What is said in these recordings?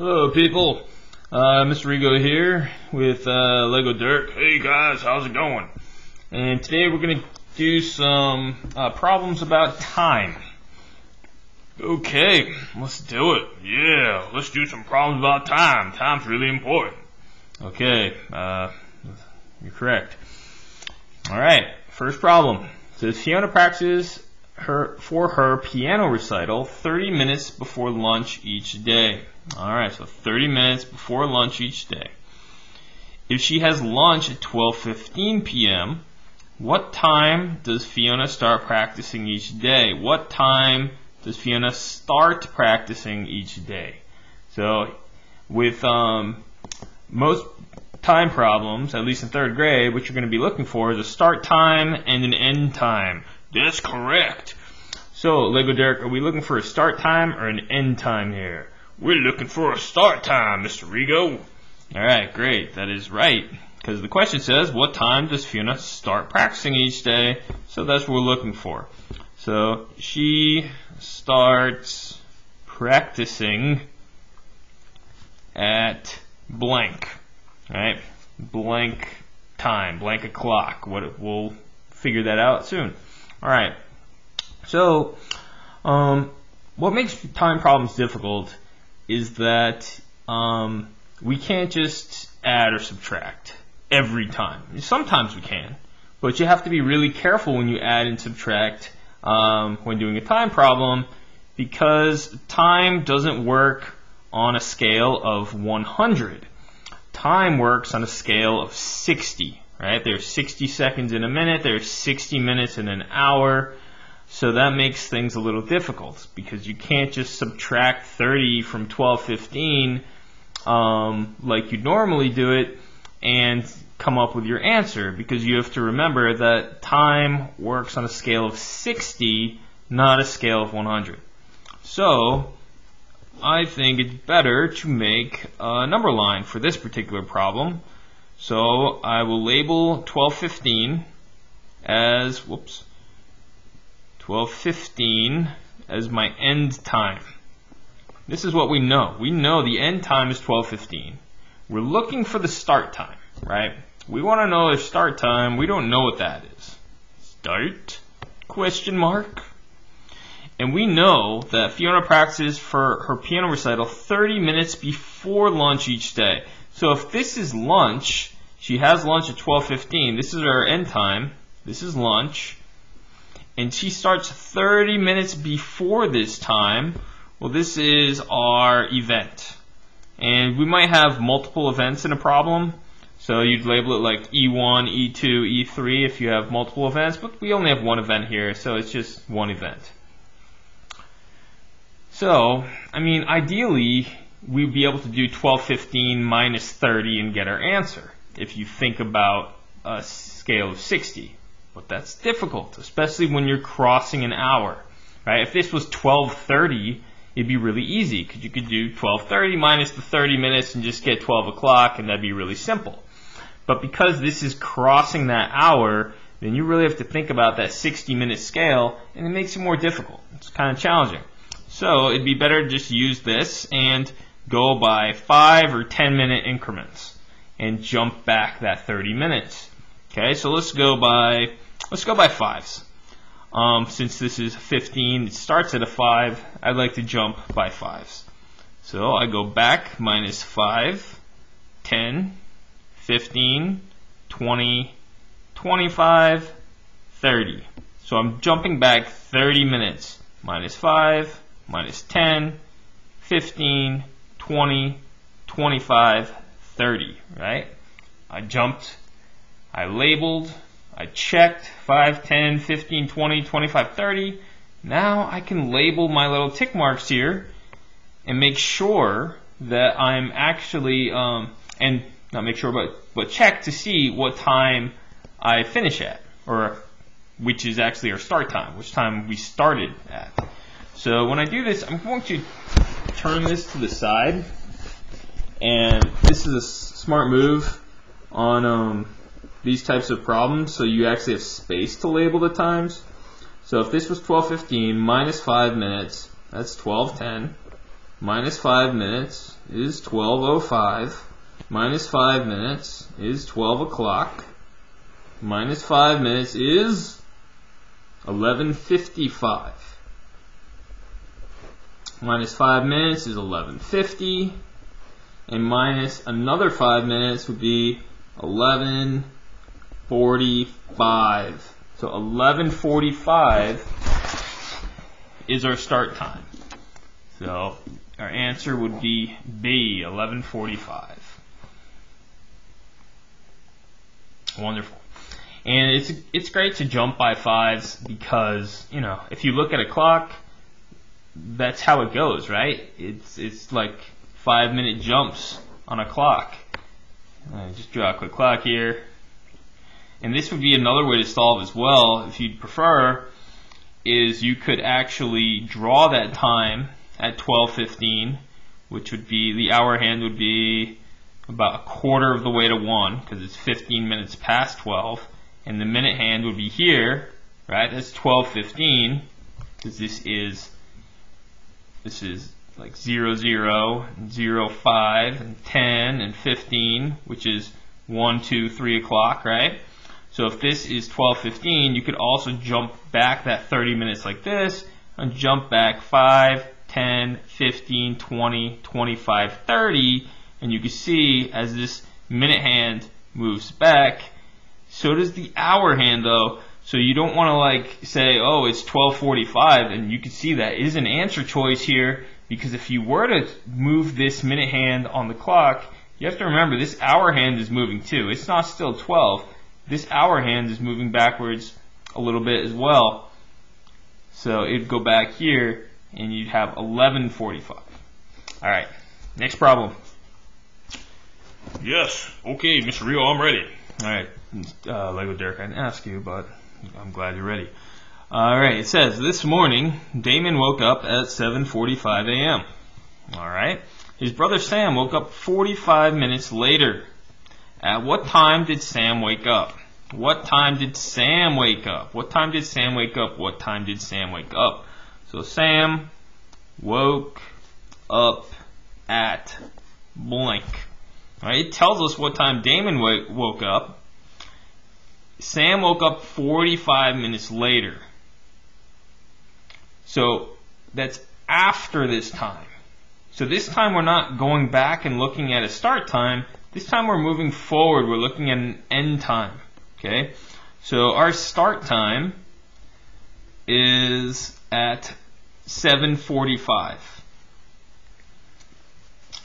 Hello, people. Uh, Mr. Rigo here with uh, Lego Derek. Hey guys, how's it going? And today we're gonna do some uh, problems about time. Okay, let's do it. Yeah, let's do some problems about time. Time's really important. Okay, uh, you're correct. All right, first problem. Says Fiona practices her for her piano recital 30 minutes before lunch each day. All right, so 30 minutes before lunch each day. If she has lunch at 12:15 p.m., what time does Fiona start practicing each day? What time does Fiona start practicing each day? So, with um, most time problems, at least in third grade, what you're going to be looking for is a start time and an end time. That's correct. So, Lego Derek, are we looking for a start time or an end time here? We're looking for a start time, Mr. Rigo. All right, great. That is right. Because the question says, what time does Fiona start practicing each day? So that's what we're looking for. So she starts practicing at blank, right? Blank time, blank o'clock. What we'll figure that out soon. All right. So, um, what makes time problems difficult is that um, we can't just add or subtract every time. Sometimes we can, but you have to be really careful when you add and subtract um, when doing a time problem because time doesn't work on a scale of 100. Time works on a scale of 60, right? There's 60 seconds in a minute, there's 60 minutes in an hour. So that makes things a little difficult because you can't just subtract 30 from 1215 um, like you'd normally do it and come up with your answer because you have to remember that time works on a scale of 60, not a scale of 100. So I think it's better to make a number line for this particular problem. So I will label 1215 as, whoops, 12:15 as my end time. This is what we know. We know the end time is 12:15. We're looking for the start time, right? We want to know the start time. We don't know what that is. Start? Question mark. And we know that Fiona practices for her piano recital 30 minutes before lunch each day. So if this is lunch, she has lunch at 12:15. This is her end time. This is lunch and she starts 30 minutes before this time, well, this is our event. And we might have multiple events in a problem. So you'd label it like E1, E2, E3 if you have multiple events, but we only have one event here, so it's just one event. So, I mean, ideally, we'd be able to do 1215 minus 30 and get our answer if you think about a scale of 60. But that's difficult, especially when you're crossing an hour. Right? If this was 12:30, it'd be really easy because you could do 12:30 minus the 30 minutes and just get 12 o'clock, and that'd be really simple. But because this is crossing that hour, then you really have to think about that 60 minute scale, and it makes it more difficult. It's kind of challenging. So it'd be better to just use this and go by 5 or 10 minute increments and jump back that 30 minutes. Okay, so let's go by Let's go by fives. Um, since this is 15, it starts at a 5, I'd like to jump by fives. So I go back minus 5, 10, 15, 20, 25, 30. So I'm jumping back 30 minutes. Minus 5, minus 10, 15, 20, 25, 30, right? I jumped, I labeled, I checked 5, 10, 15, 20, 25, 30. Now I can label my little tick marks here and make sure that I'm actually, um, and not make sure, but, but check to see what time I finish at, or which is actually our start time, which time we started at. So when I do this, I'm going to turn this to the side, and this is a smart move on um, these types of problems so you actually have space to label the times. So if this was 12.15 minus 5 minutes, that's 12.10. minus 5 minutes is 12.05. Minus 5 minutes is 12 o'clock. Minus 5 minutes is 11.55. Minus 5 minutes is 11.50. And minus another 5 minutes would be 11.45. So 11.45 is our start time. So our answer would be B, 1145. Wonderful. And it's it's great to jump by fives because, you know, if you look at a clock, that's how it goes, right? It's it's like five minute jumps on a clock. Uh, just draw a quick clock here. And this would be another way to solve as well, if you'd prefer, is you could actually draw that time at 12:15, which would be the hour hand would be about a quarter of the way to 1 because it's 15 minutes past 12 and the minute hand would be here, right? That's 12:15 because this is this is like 0 0 0 5 and 10 and 15 which is 1 2 3 o'clock right so if this is 12:15 you could also jump back that 30 minutes like this and jump back 5 10, 15, 20, 25, 30, and you can see as this minute hand moves back, so does the hour hand though. So you don't want to like say, oh, it's 12:45, and you can see that is an answer choice here because if you were to move this minute hand on the clock, you have to remember this hour hand is moving too. It's not still 12. This hour hand is moving backwards a little bit as well. So it'd go back here and you'd have 1145. All right, next problem. Yes, okay, Mr. Rio, I'm ready. All right, uh, Lego Derek, I didn't ask you, but I'm glad you're ready. All right, it says this morning Damon woke up at 7:45 a.m. All right, his brother Sam woke up 45 minutes later. At what time did Sam wake up? What time did Sam wake up? What time did Sam wake up? What time did Sam wake up? So Sam woke up at blank. It tells us what time Damon woke up. Sam woke up 45 minutes later. So that's after this time. So this time we're not going back and looking at a start time. This time we're moving forward. We're looking at an end time. Okay? So our start time is at 745.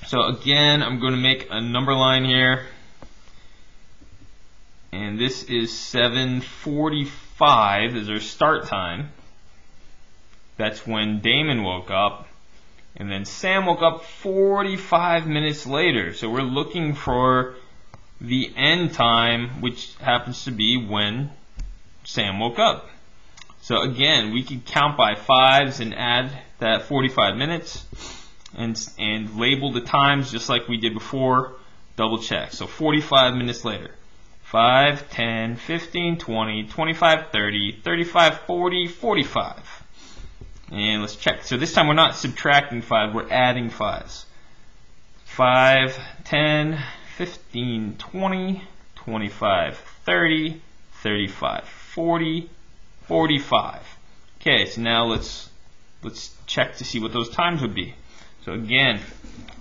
So again, I'm going to make a number line here. And this is 745 is our start time. That's when Damon woke up. And then Sam woke up 45 minutes later. So we're looking for the end time, which happens to be when Sam woke up. So again, we can count by fives and add that 45 minutes and, and label the times just like we did before, double check. So 45 minutes later. 5, 10, 15, 20, 25, 30, 35, 40, 45. And let's check. So this time we're not subtracting 5, we're adding 5s. 5, 10, 15, 20, 25, 30, 35, 40, 45. Okay, so now let's let's check to see what those times would be. So again,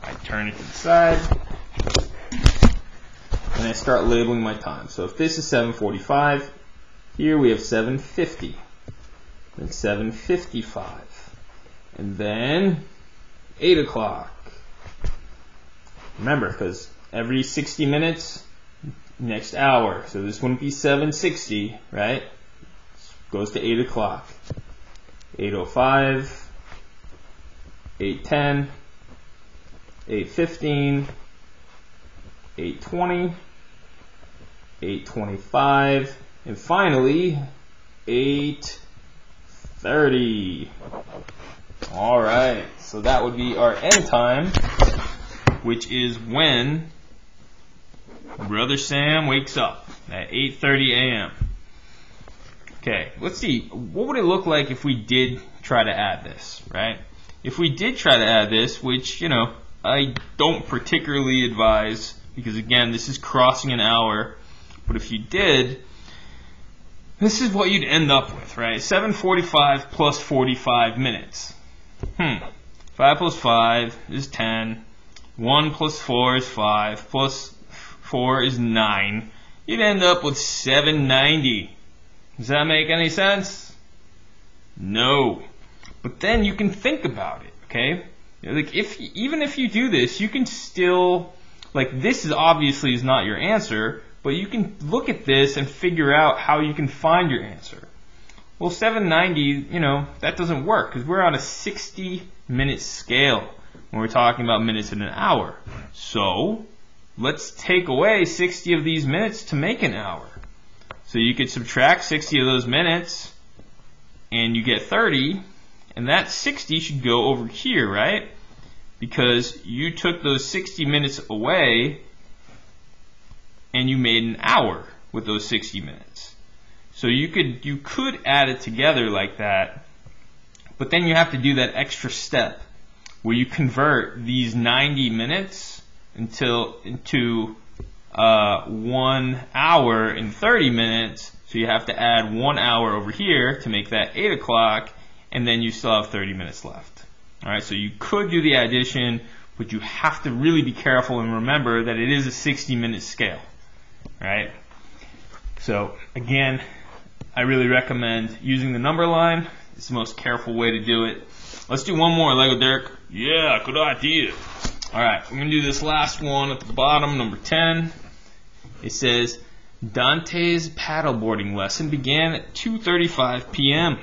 I turn it to the side and I start labeling my time. So if this is 745, here we have 750, then 755, and then 8 o'clock. Remember, because every 60 minutes, next hour. So this wouldn't be 760, right? goes to 8 o'clock. 8.05, 8.10, 8.15, 8.20, 8.25, and finally 8.30. Alright, so that would be our end time, which is when Brother Sam wakes up at 8.30 a.m. Okay, let's see. What would it look like if we did try to add this, right? if we did try to add this, which, you know, I don't particularly advise, because again, this is crossing an hour, but if you did, this is what you'd end up with, right? 745 plus 45 minutes. Hmm. 5 plus 5 is 10. 1 plus 4 is 5. Plus 4 is 9. You'd end up with 790. Does that make any sense? No. But then you can think about it, okay? Like if even if you do this, you can still like this is obviously is not your answer, but you can look at this and figure out how you can find your answer. Well, 790, you know, that doesn't work because we're on a 60 minute scale when we're talking about minutes in an hour. So, let's take away 60 of these minutes to make an hour. So you could subtract 60 of those minutes and you get 30, and that 60 should go over here, right? Because you took those 60 minutes away and you made an hour with those 60 minutes. So you could you could add it together like that, but then you have to do that extra step where you convert these 90 minutes until into uh, one hour and 30 minutes. So you have to add one hour over here to make that 8 o'clock, and then you still have 30 minutes left. All right, so you could do the addition, but you have to really be careful and remember that it is a 60 minute scale right? So again, I really recommend using the number line. It's the most careful way to do it. Let's do one more, Lego Derek. Yeah, good idea. All right, we're gonna do this last one at the bottom, number 10. It says, Dante's paddleboarding lesson began at 2.35 p.m.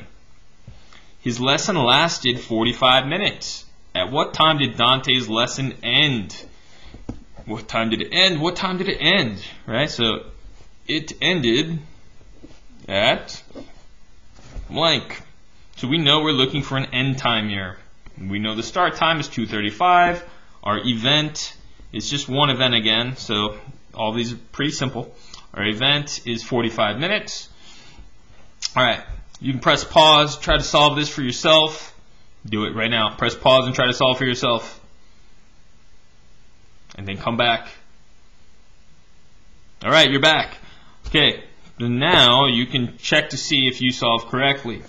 His lesson lasted 45 minutes. At what time did Dante's lesson end? what time did it end? What time did it end? Right? So it ended at blank. So we know we're looking for an end time here. We know the start time is 2:35. Our event is just one event again, so all these are pretty simple. Our event is 45 minutes. All right, you can press pause, try to solve this for yourself. Do it right now. Press pause and try to solve for yourself and then come back. All right, you're back. Okay, now you can check to see if you solved correctly.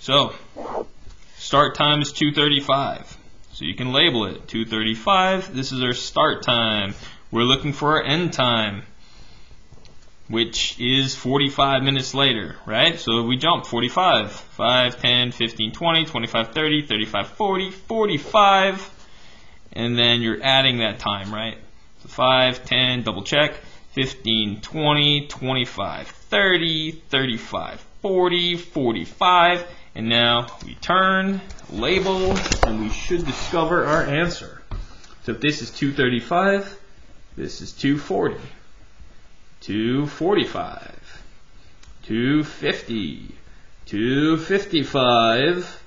So, start time is 2.35. So you can label it 2.35. This is our start time. We're looking for our end time, which is 45 minutes later, right? So we jump 45, 5, 10, 15, 20, 25, 30, 35, 40, 45 and then you're adding that time, right? So 5, 10, double check, 15, 20, 25, 30, 35, 40, 45, and now we turn, label, and we should discover our answer. So if this is 235, this is 240, 245, 250, 255,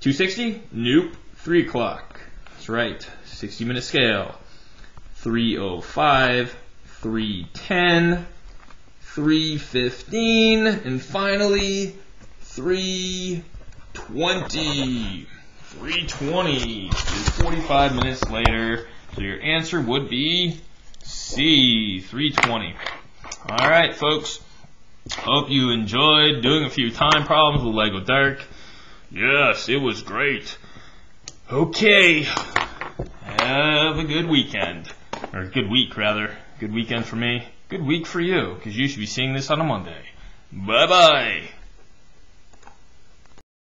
260? Nope, 3 o'clock. That's right, 60 minute scale. 305, 310, 315, and finally 320. 320 is 45 minutes later. So your answer would be C, 320. All right, folks. Hope you enjoyed doing a few time problems with Lego Derek. Yes, it was great. Okay. Have a good weekend. Or good week, rather. Good weekend for me. Good week for you, because you should be seeing this on a Monday. Bye bye.